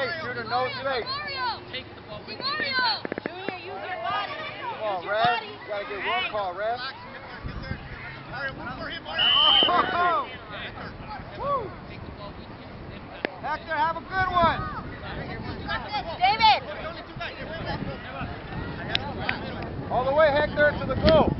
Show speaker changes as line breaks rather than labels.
space, shooter, no space.
Take the ball. Win the game pass.
Junior, use your body.
Come on,
Use your
ref.
body.
You gotta get one call, ref.
Oh.
Woo.
Take the ball. Win the game pass.
Hector, have a good one.
David.
All the way, Hector, to the goal.